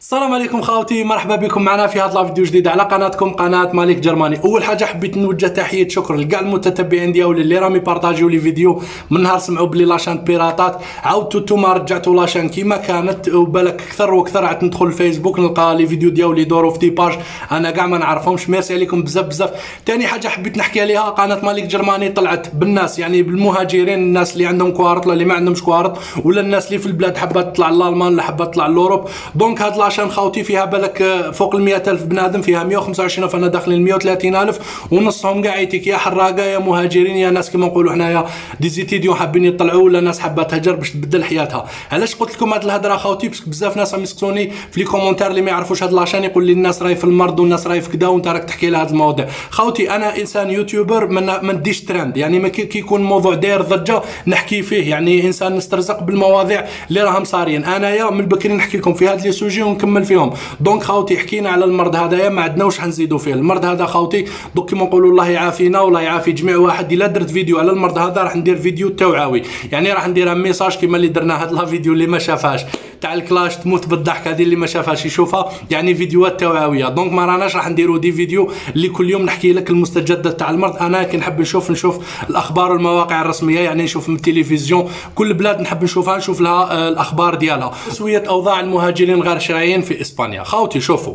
السلام عليكم خاوتي مرحبا بكم معنا في هذا الفيديو جديد على قناتكم قناة مالك جرماني. أول حاجة حبيت نوجه تحية شكر لكاع المتتبعين ديالي اللي راهم يبارطاجيو les vidéos. من نهار سمعوا بلي la chaîne بيراتات عاودتوا نتوما رجعتوا la chaîne كيما كانت وبالك أكثر وأكثر عاد ندخل الفيسبوك نلقى les vidéos ديالي يدوروا في des pages أنا كاع ما نعرفهمش. ميرسي عليكم بزاف بزاف. ثاني حاجة حبيت نحكي عليها قناة مالك جرماني طلعت بالناس يعني بالمهاجرين الناس اللي عندهم كوارط ولا اللي ما عندهمش كوارط ولا الناس اللي في البلاد حابة تطلع لألمان ولا حابة تطلع l'Europe donc هاد la chaîne خاوتي فيها بالك آه، فوق ال ألف بنادم فيها 125 فانا داخلين 130 ألف ونصهم كاع يتيك يا حراقة يا مهاجرين يا ناس كما نقولوا حنايا des étudiants حابين يطلعوا ولا ناس حابة تهجر باش تبدل حياتها. علاش قلت لكم هاد الهضره خاوتي؟ بزاف ناس راهم يسقسوني في les commentaires اللي ما يعرفوش هاد la chaîne يقول لي الناس راهي في المرض والناس راهي في كذا وانت راك تحكي لها هاد المواضيع. خاوتي أنا إنسان YouTuber ما نديش ترند يعني ما كي يكون موضوع داير ضجة نحكي فيه. يعني إنسان نسترزق بالمواضيع اللي راهم صارين. انايا من بكري نحكي لكم في هاد les sujets ونكمل فيهم. donc خاوتي حكينا على المرض هذايا ما عندنا واش حنزيدوا فيه. المرض هذا خاوتي دوك كيما نقولوا الله يعافينا والله يعافي جميع واحد. إلا درت فيديو على المرض هذا راح ندير فيديو توعوي. يعني راح ندير message كيما اللي درنا هذا الفيديو اللي ما شافهاش. تاع ال clash تموت بالضحك هذه اللي ما شافهاش يشوفها. يعني فيديوهات توعويه donc ما راناش راح نديروا des vidéos اللي كل يوم نحكي لك المستجدات تاع المرض. أنا كي نحب نشوف نشوف الأخبار والمواقع الرسمية يعني نشوف من التلفزيون. كل بلاد نحب نشوفها نشوف لها آه، الأخبار ديالها. تسوية أوضاع المهاجرين غير شرعيين في إسبانيا. خاوتي شوفوا.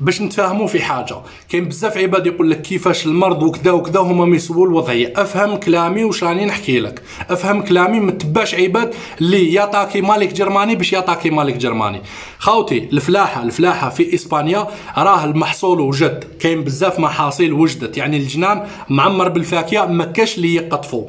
باش نتفاهموا في حاجة. كاين بزاف عباد يقول لك كيفاش المرض وكذا وكذا هما ما يسووا الوضعيه أفهم كلامي واش راني نحكي لك. أفهم كلامي ما تباش عباد اللي يعطاكي مالك جرماني باش يعطاكي مالك جرماني. خاوتي الفلاحة الفلاحة في إسبانيا راه المحصول وجد. كاين بزاف محاصيل وجدت. يعني الجنان معمر بالفاكهة ما كاش اللي يقطفوا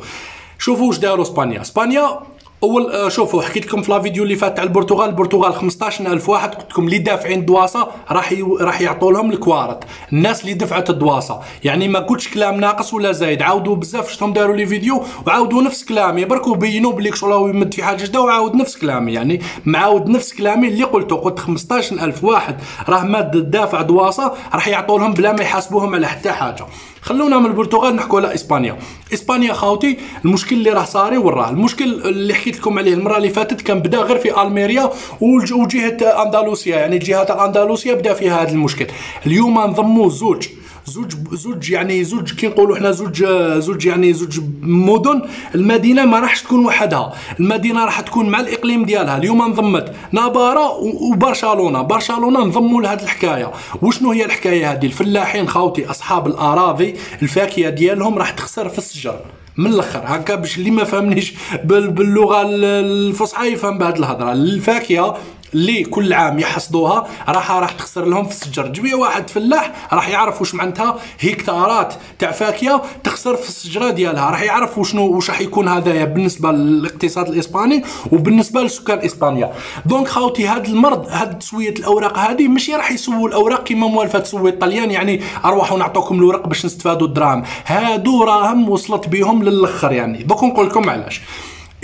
شوفوا واش داروا إسبانيا. إسبانيا أول آه، شوفوا حكيت لكم في لا فيديو اللي فات تاع البرتغال. البرتغال 15000 واحد قلت لكم اللي دافعين دواسه راح. راح يعطوا لهم الكوارت الناس اللي دفعت الدواسه يعني ما قلتش كلام ناقص ولا زايد. عاودوا بزاف شفتهم داروا لي فيديو وعاودوا نفس كلامي. بركو بينوا بلي شغل يمد في حاجة جديده وعاود نفس كلامي. يعني معاود نفس كلامي اللي قلته. قلت 15000 واحد راه ماد دافع دواسه راح يعطوا لهم بلا ما يحاسبوهم على حتى حاجة. خلونا من البرتغال نحكوا على إسبانيا. إسبانيا خاوتي المشكل اللي راه صاري وراه المشكل اللي حكيت لكم عليه المرة اللي فاتت كان بدا غير في ألميريا وجهة اندلسيا يعني الجهه تاع اندلسيا بدا فيها هذا المشكل. اليوم نضموا زوج زوج زوج يعني زوج كي نقولوا حنا زوج زوج يعني زوج مدن المدينة ما راحش تكون وحدها. المدينة راح تكون مع الإقليم ديالها. اليوم انضمت نابارا وبرشلونه برشلونة. انضموا لهذه الحكاية. وشنو هي الحكاية هذه الفلاحين خاوتي أصحاب الأراضي الفاكهة ديالهم راح تخسر في الشجر من الأخر هكا باش اللي ما فهمنيش باللغة الفصحى يفهم بهذه الهضرة. الفاكهة اللي كل عام يحصدوها راح راح تخسر لهم في السجر. جميع واحد فلاح راح يعرف واش معناتها هكتارات تاع فاكهه تخسر في السجرة ديالها. راح يعرف وشنو واش راح يكون هذايا بالنسبة للاقتصاد الإسباني وبالنسبة لسكان إسبانيا. donc خاوتي هذا المرض هاد تسوية الأوراق هذه ماشي راح يسووا الأوراق كيما موالفه تسوي الطليان يعني اروحوا نعطوكم الورق باش نستفادوا الدراهم. هادو راهم وصلت بهم للأخر يعني. دوك نقول لكم علاش.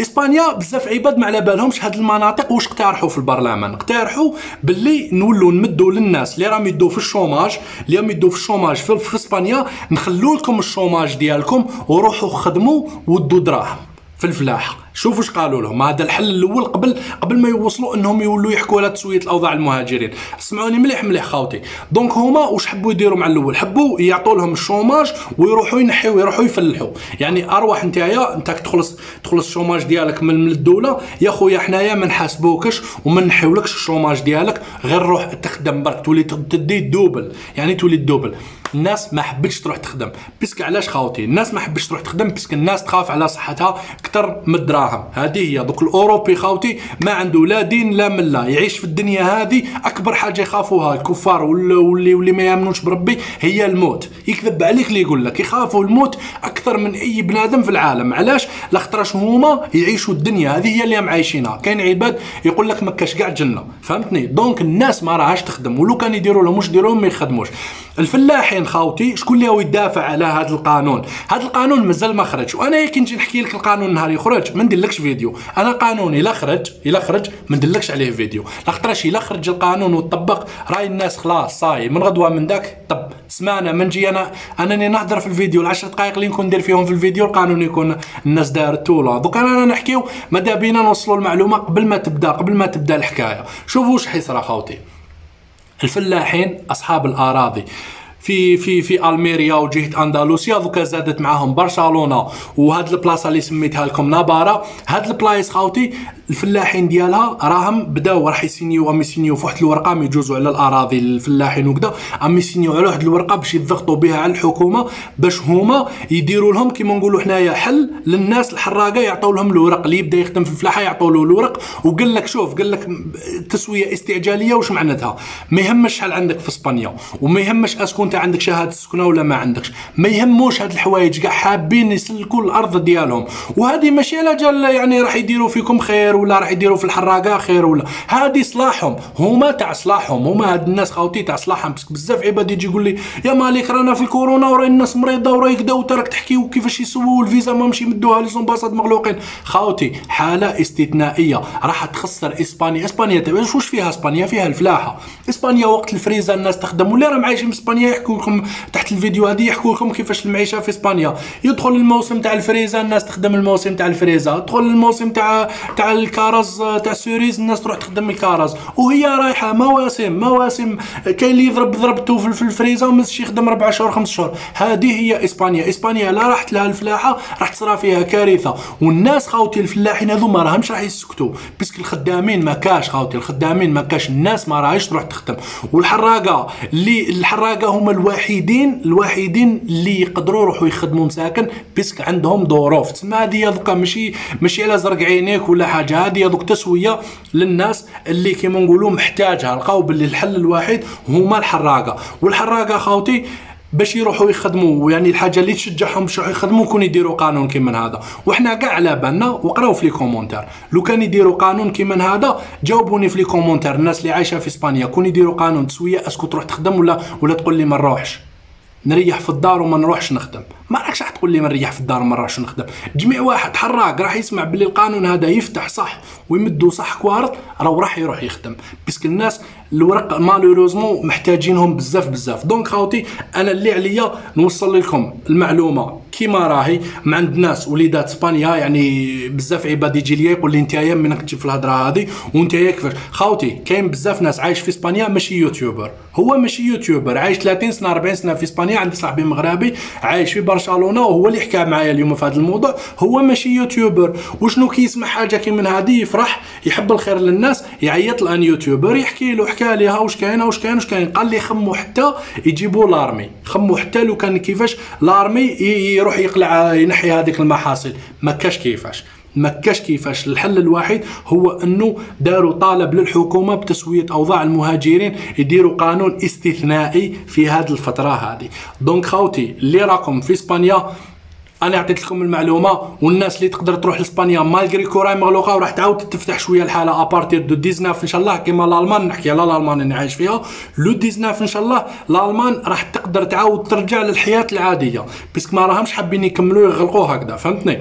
إسبانيا بزاف عباد ما على بالهمش هاد المناطق واش اقترحوا في البرلمان. اقترحوا باللي نولوا نمدوا للناس اللي راهم يدوا في ال chômage اللي راهم يدوا في ال chômage في, في إسبانيا نخلوا لكم ال chômage ديالكم وروحوا خدموا ودوا دراهم في الفلاحه شوفوا إيش قالوا لهم. هذا الحل الأول قبل قبل ما يوصلوا إنهم يولوا يحكوا على تسوية الأوضاع المهاجرين. اسمعوني مليح مليح خاوتي donc هما واش حبوا يديروا مع الأول؟ حبوا يعطوا لهم ال chômage ويروحوا ينحيوا يروحوا يفلحوا. يعني أروح نتايا أنت تخلص تخلص ال chômage ديالك من الدولة. يا خويا حنايا ما نحاسبوكش وما نحيولكش ال chômage ديالك. غير روح تخدم برك تولي تدي double. يعني تولي double. الناس ما حبتش تروح تخدم. parce que علاش خاوتي؟ الناس ما حبتش تروح تخدم parce que الناس تخاف على صحتها أكثر من الدراهم هذه هي. دوك الأوروبي خاوتي ما عنده لا دين لا ملة. يعيش في الدنيا هذه أكبر حاجة يخافوها. الكفار واللي واللي ما يأمنوش بربي هي الموت. يكذب عليك اللي يقول لك. يخافوا الموت أكثر من أي بنادم في العالم. علاش؟ لاخطرش هما؟ يعيشوا الدنيا. هذه هي اللي عايشينها. كاين عباد يقول لك ما كاش كاع جنة؟ فهمتني؟ donc الناس ما راهاش تخدم. ولو كان يديروا لهم واش يديروا ما يخدموش. الفلاحين خاوتي شكون اللي هو يدافع على هذا القانون؟ هذا القانون مازال ما خرج. وأنا كي نجي نحكي لك القانون نهار يخرج ما نديرلكش فيديو. أنا قانوني إلا خرج إلا خرج ما نديرلكش عليه فيديو. لاخطرش إلا خرج القانون وطبق رأي الناس خلاص صاي. من غدوة من ذاك طب سمعنا من نجي أنا أنني نهضر في الفيديو العشر دقائق اللي نكون ندير فيهم في الفيديو القانون يكون الناس دارت ولا دوك أنا نحكيو ماذا بينا نوصلوا المعلومة قبل ما تبدأ قبل ما تبدأ الحكاية. شوفوا واش حيصرى خاوتي. الفلاحين أصحاب الأراضي. في في في ألميريا وجهة أندلسيا دوكا زادت معاهم برشلونة. وهاد البلاصة اللي سميتها لكم نابارا هاد البلايص خاوتي الفلاحين ديالها راهم بداو راح يسينيو ام يسينيو في واحد الورقة ما يجوزوا على الأراضي الفلاحين وكذا ام يسينيو على واحد الورقة باش يضغطوا بها على الحكومة باش هما يديروا لهم كيما نقولوا حنايا حل للناس الحراقة يعطوا لهم الورق. اللي يبدا يخدم في الفلاحة يعطوا له الورق. وقال لك شوف قال لك تسوية استعجالية واش معناتها؟ ما يهمش شحال عندك في إسبانيا وما يهمش est-ce que أنت عندك شهادة سكنة ولا ما عندكش. ما يهموش هاد الحوايج كاع حابين يسلكوا الأرض ديالهم. وهذه ماشي على جال يعني راح يديروا فيكم خير ولا راح يديروا في الحراقة خير ولا. هذه صلاحهم هما تاع صلاحهم هما هاد الناس خوتي تاع صلاحهم بزاف عباد يجي يقول لي يا مالك رانا في الكورونا وراي الناس مريضة وراي كدا وتراك تحكي وكيفاش يسووا الفيزا ما مشي يمدوها لي مغلوقين. خوتي حالة استثنائية. راح تخسر إسبانيا. إسبانيا واش فيها إسبانيا؟ فيها الفلاحة. إسبانيا وقت الفريزة الناس تخدم ولا راهم عايشين في إسبانيا يحكوا لكم تحت الفيديو هذه يحكوا لكم كيفاش المعيشة في إسبانيا. يدخل الموسم تاع الفريزة الناس تخدم الموسم تاع الفريزة. يدخل الموسم تاع تاع الكرز تاع ال cerise الناس تروح تخدم الكرز. وهي رايحة مواسم مواسم كاين اللي يضرب ضربته في الفريزة وما يخدم ربع شهور خمس شهور هذه هي إسبانيا. إسبانيا لا راحت لها الفلاحة راح تصرى فيها كارثة. والناس خاوتي الفلاحين هذو ما راهمش راح يسكتوا. parce que الخدامين ما كاش خاوتي الخدامين ما كاش الناس ما راهيش تروح تخدم. والحراقة اللي الحراقة هما الوحيدين الوحيدين اللي يقدروا يروحوا يخدموا مساكن. parce que عندهم ظروف. تسمى هذه دوكا ماشي ماشي على زرق عينيك ولا حاجة. هذه دوك تسوية للناس اللي كيما نقولوا محتاجها لقاو باللي الحل الوحيد هما الحراقة. والحراقة خاوتي باش يروحوا يخدموا. يعني الحاجة اللي تشجعهم باش يخدموا كون يديروا قانون كيما هذا. وحنا كاع على بالنا وقراو في les commentaires. لو كان يديروا قانون كيما هذا جاوبوني في les commentaires. الناس اللي عايشة في إسبانيا كون يديروا قانون تسوية est-ce que تروح تخدم ولا ولا تقول لي ما نروحش؟ نريح في الدار وما نروحش نخدم. ما راكش تقول لي ما نريح في الدار وما نروحش نخدم. جميع واحد حراق راح يسمع باللي القانون هذا يفتح صح ويمدو صح كواغط راه راح يروح يخدم. parce que الناس الورق malheureusement محتاجينهم بزاف بزاف. donc خاوتي أنا اللي عليا نوصل لكم المعلومة كيما راهي مع عند ناس وليدات اسبانيا يعني بزاف عباد يجي لي يقول لي أنت يا مالك تجي في الهضرة هذه وأنت كيفاش؟ خاوتي كاين بزاف ناس عايش في اسبانيا ماشي يوتيوبر. هو ماشي يوتيوبر عايش 30 سنة 40 سنة في اسبانيا عندي صاحبي مغربي عايش في برشلونه وهو اللي حكى معايا اليوم في هذا الموضوع. هو ماشي يوتيوبر. وشنو كيسمع حاجة كيما هذه يفرح يحب الخير للناس يعيط ل un youtubeur يحكي له حكى لي واش كاين واش كاين واش كاين. قال لي خمو حتى يجيبوا l'armée خمو حتى لو كان كيفاش l'armée يروح يقلع ينحي هذيك المحاصيل. ما كاش كيفاش. ما كاش كيفاش الحل الوحيد هو أنه داروا طالب للحكومة بتسوية أوضاع المهاجرين يديروا قانون استثنائي في هذه الفترة هذه. donc خوتي اللي راكم في إسبانيا أنا عطيت لكم المعلومة والناس اللي تقدر تروح لإسبانيا malgré que راي مغلوقة وراح تعاود تفتح شوية الحالة à partir du 19 إن شاء الله. كيما الألمان نحكي على الألمان اللي عايش فيها. le 19 إن شاء الله الألمان راح تقدر تعاود ترجع للحياة العادية. parce que ما راهمش حابين يكملوا يغلقوا هكذا فهمتني؟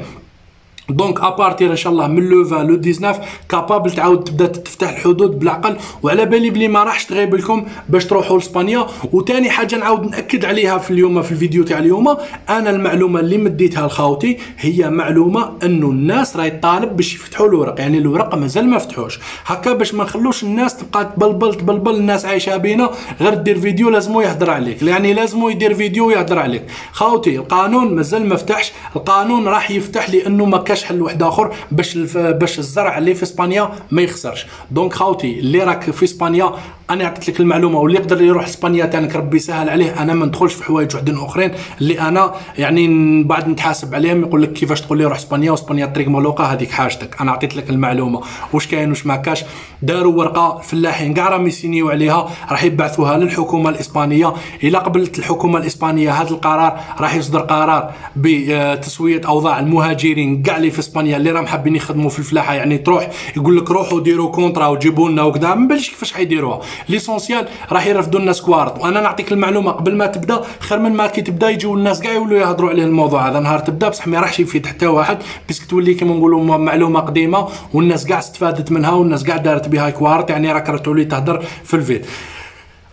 donc à partir ان شاء الله من le 20 le 19 capable تعاود تبدا تفتح الحدود بالعقل. وعلى بالي بلي ما راحش تغيب لكم باش تروحوا لإسبانيا. وثاني حاجة نعاود نأكد عليها في اليوم في الفيديو تاع اليوم. أنا المعلومة اللي مديتها لخاوتي هي معلومة أنه الناس راهي طالب باش يفتحوا الورق يعني الورق مازال ما فتحوش. هكا باش ما نخلوش الناس تبقى تبلبل تبلبل الناس عايشة بينا. غير دير فيديو لازمو يهضر عليك. يعني لازمو يدير فيديو ويهضر عليك. خاوتي القانون مازال ما فتحش. القانون راح يفتح لأنه ما كاش حل واحد آخر باش باش الزرع اللي في إسبانيا ما يخسرش. donc خاوتي اللي راك في إسبانيا أنا عطيت لك المعلومة واللي يقدر يروح إسبانيا تانك ربي يسهل عليه. أنا ما ندخلش في حوايج وحدين أخرين اللي أنا يعني بعد نتحاسب عليهم يقول لك كيفاش تقول لي روح إسبانيا وإسبانيا الطريق ملوقة هذيك حاجتك. أنا عطيت لك المعلومة. واش كاين واش ما كاش. داروا ورقة فلاحين كاع راهم يسينيو عليها راح يبعثوها للحكومة الإسبانية. إلا قبلت الحكومة الإسبانية هذا القرار راح يصدر قرار بتسوية أوضاع المهاجرين كاع اللي في إسبانيا اللي راهم حابين يخدموا في الفلاحة يعني تروح يقول لك روحوا ديروا contrat وجيبوا لنا وكذا ما بالش كيفاش حيديروها. l'essentiel راح يرفدوا الناس كوارد. وأنا نعطيك المعلومة قبل ما تبدأ خير من ما كي تبدأ يجيو الناس كاع يولوا يهضروا عليه الموضوع هذا. نهار تبدأ بصح ما راحش يفيد حتى واحد parce que تولي كيما نقولوا معلومة قديمة والناس كاع استفادت منها والناس كاع دارت بها كوارت يعني راك تولي تهضر في ال vide.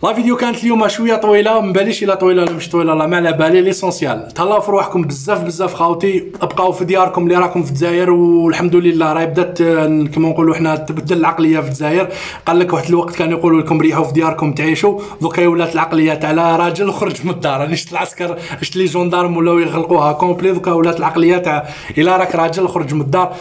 la vidéo كانت اليوم شوية طويله ما باليش الا طويله ولا مش طويله لا ما على بالي l'essentiel تهلاو في روحكم بزاف بزاف خاوتي ابقاو في دياركم اللي راكم في الجزائر والحمد لله راهي بدات كما نقولوا حنا تبدل العقليه في الجزائر قال لك واحد الوقت كانوا يقولوا لكم ريحوا في دياركم تعيشوا دوكا ولات العقليه تاع لا راجل خرج من الدار راني شفت العسكر شفت les gendarmes ولاو يغلقوها complet دوكا ولات العقليه تاع الا راك راجل خرج من الدار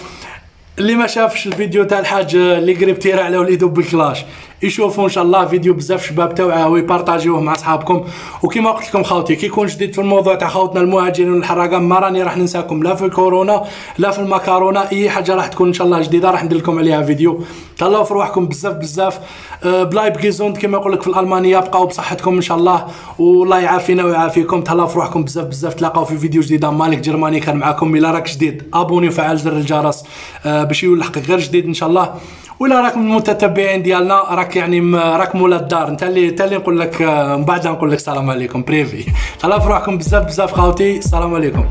اللي ما شافش الفيديو تاع الحاج اللي قريب تيرا على وليدو بالكلاش يشوفوا إن شاء الله فيديو بزاف شباب توعاه ويبارطاجيوه مع صحابكم وكما قلت لكم خاوتي كي يكون جديد في الموضوع تاع خوتنا المهاجرين والحراقة ما راني راح ننساكم لا في الكورونا لا في المكرونه أي حاجة راح تكون إن شاء الله جديدة راح ندير لكم عليها فيديو. تهلاو في روحكم بزاف بزاف. أه bleib gesund كما يقول لك في الألمانية بقاو بصحتكم إن شاء الله. والله يعافينا ويعافيكم. تهلاو في روحكم بزاف بزاف. تلاقاو في فيديو جديد. مالك جرماني كان معاكم. الا راك جديد. abonne وفعل زر الجرس. أه باش يلحقك غير جديد إن شاء الله. ولا راك من المتتبعين ديالنا راك يعني راك مولا الدار. انت اللي انت اللي نقول لك من بعد نقول لك السلام عليكم. bref. تهلاو في روحكم بزاف بزاف خاوتي السلام عليكم.